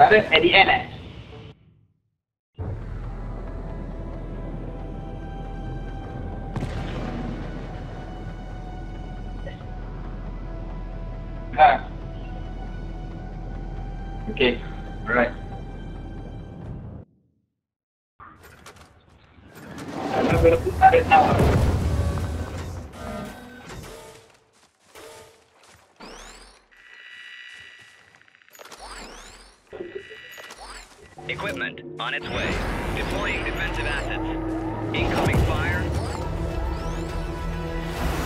Ada at the end eh? Okay. Alright. Ada berapa ada tahu. Equipment on its way. Deploying defensive assets. Incoming fire.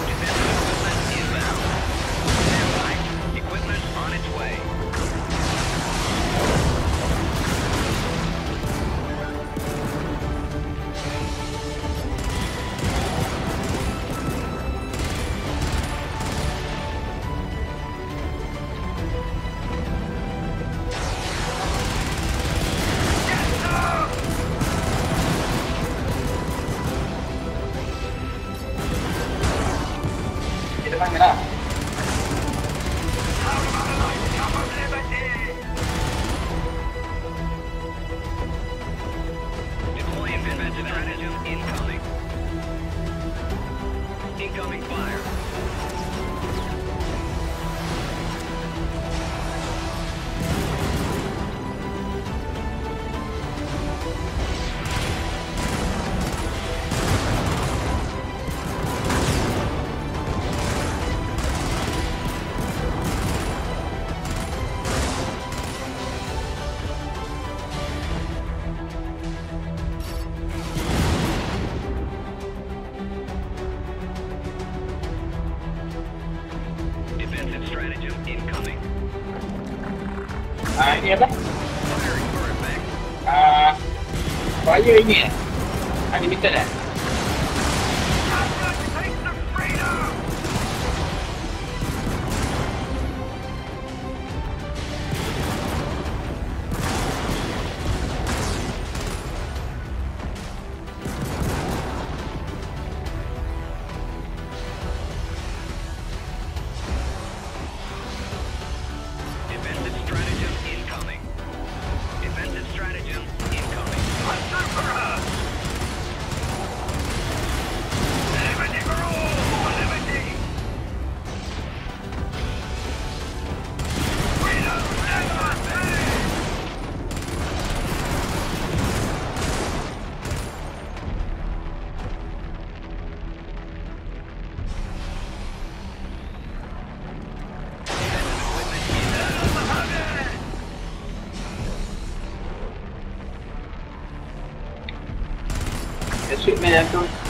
Defensive equipment inbound. Stand by. Equipment on its way. Ah, ini apa? Ah, fire ini eh? Unlimited eh? 人都。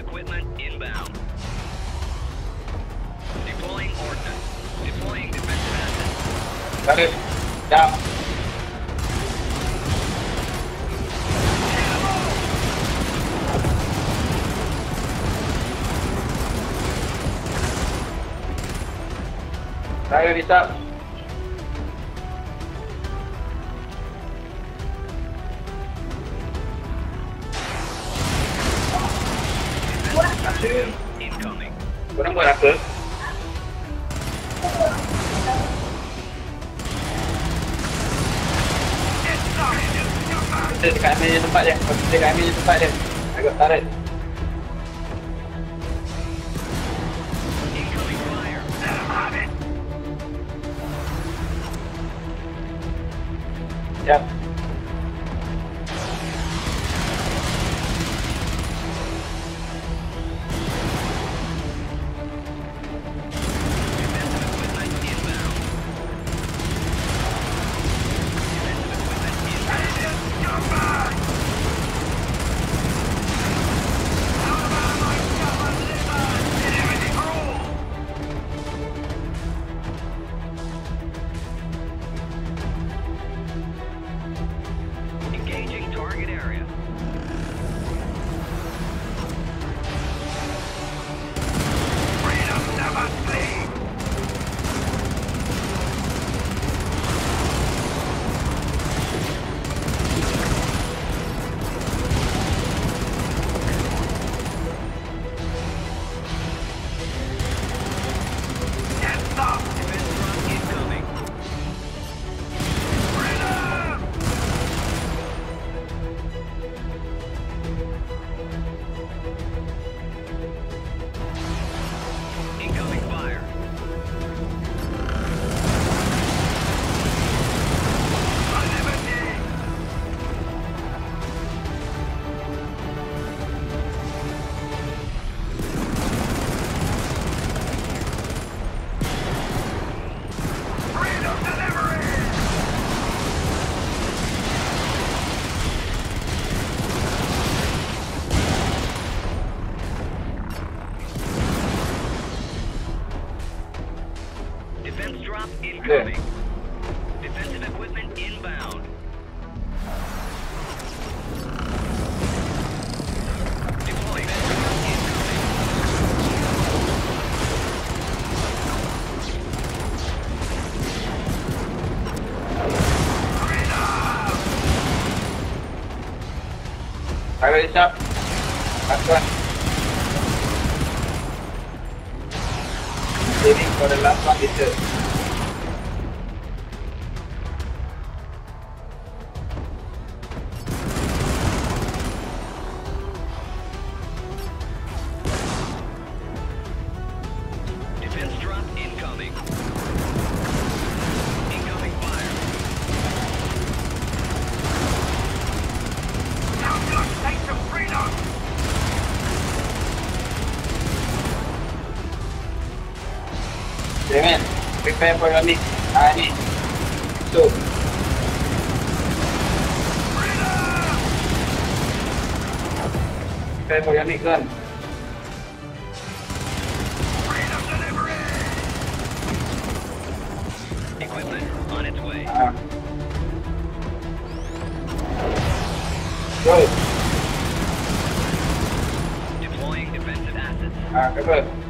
Equipment inbound. Deploying ordnance. Deploying defensive assets. Tak ada. Dah. Saya risap. Incoming. kita dekat Amir tempat dia. Kalau kita dekat Amir tempat dia. Agak tarik. Yeah. Defense drop incoming. Yeah. Defensive equipment inbound. Alright, it's up. That's right. Saving for the last one later. Amen. Prepare for your meat. Ani. So. Prepare for your meat gun. Good.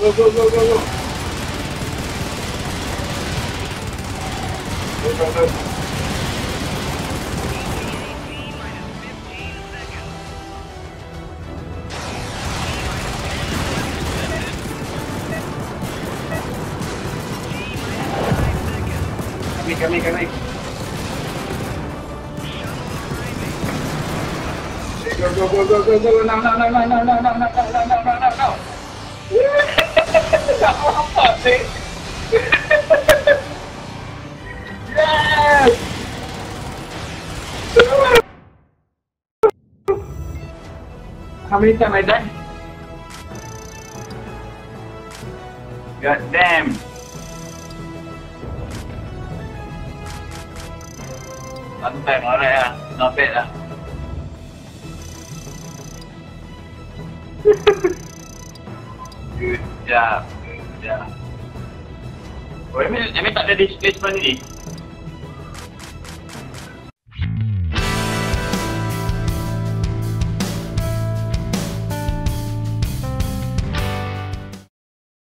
Go, go, go, go, go. Go, go, go. Coming, coming, coming. go, go, go, go, go, go, no, no, no, no, no, no, no, no, no, no, no, no. Thật là không hợp lý Yes Hamilton mày đây God damn Bắn bèn ở đây à, nó bẹt à Good job. Ya. Oh, Emil, Emil tak ada display sebenarnya ni?